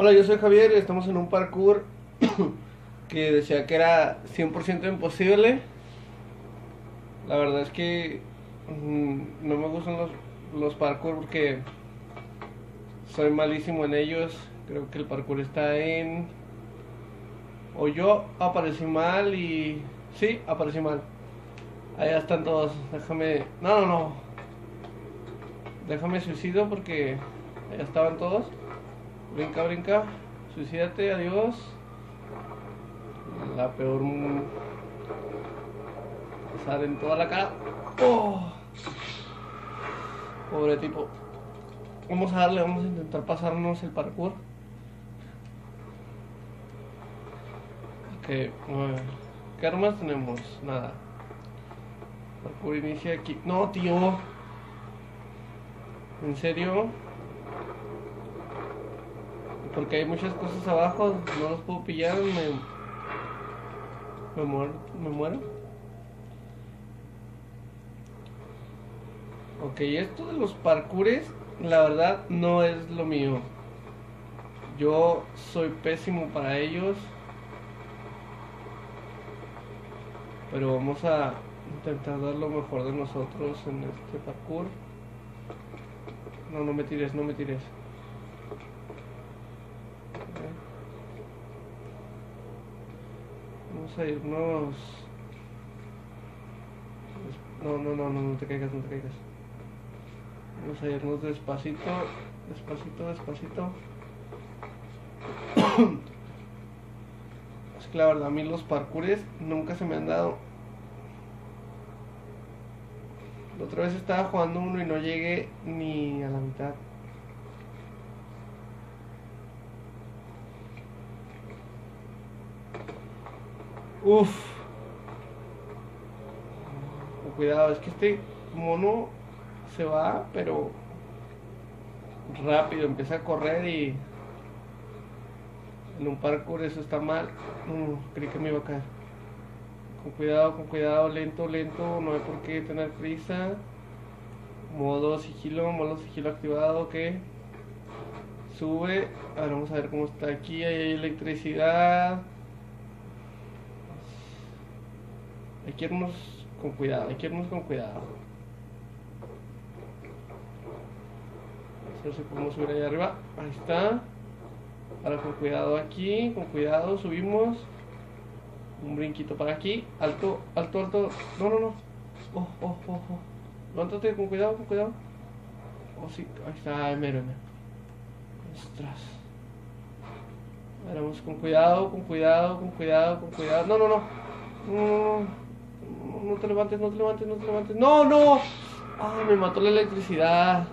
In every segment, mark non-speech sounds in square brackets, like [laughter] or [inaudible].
Hola, yo soy Javier y estamos en un parkour [coughs] que decía que era 100% imposible. La verdad es que mm, no me gustan los, los parkour porque soy malísimo en ellos. Creo que el parkour está en... O yo aparecí mal y... Sí, aparecí mal. Allá están todos. Déjame... No, no, no. Déjame suicido porque allá estaban todos. Brinca, brinca. Suicídate, adiós. La peor. Pasar en toda la cara. ¡Oh! Pobre tipo. Vamos a darle, vamos a intentar pasarnos el parkour. Ok, bueno. ¿Qué armas tenemos? Nada. Parkour inicia aquí. No, tío. ¿En serio? Porque hay muchas cosas abajo, no los puedo pillar, me, me muero, me muero. Ok, esto de los parkours, la verdad, no es lo mío. Yo soy pésimo para ellos. Pero vamos a intentar dar lo mejor de nosotros en este parkour. No, no me tires, no me tires. Vamos a irnos. No, no, no, no, no te caigas, no te caigas. Vamos a irnos despacito, despacito, despacito. Es que la verdad, a mí los parkours nunca se me han dado. La otra vez estaba jugando uno y no llegué ni a la mitad. Uf. Cuidado, es que este mono se va, pero rápido, empieza a correr y en un parkour eso está mal. Mm, creí que me iba a caer. Con cuidado, con cuidado, lento, lento, no hay por qué tener prisa. Modo sigilo, modo sigilo activado, ok. Sube, ahora vamos a ver cómo está aquí, ahí hay electricidad. Hay que irnos con cuidado, hay que irnos con cuidado. A ver si subir allá arriba. Ahí está. Ahora con cuidado aquí, con cuidado, subimos. Un brinquito para aquí. Alto, alto, alto. No, no, no. Oh, oh, oh, oh. Levántate con cuidado, con cuidado. Oh, sí, ahí está, mero, mero. Ostras. Ahora vamos con cuidado, con cuidado, con cuidado, con cuidado. No, no, no. No te levantes, no te levantes, no te levantes. No, no. Ah, me mató la electricidad.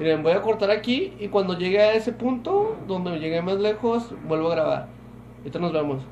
Miren, voy a cortar aquí y cuando llegue a ese punto, donde llegue más lejos, vuelvo a grabar. Ahorita nos vemos.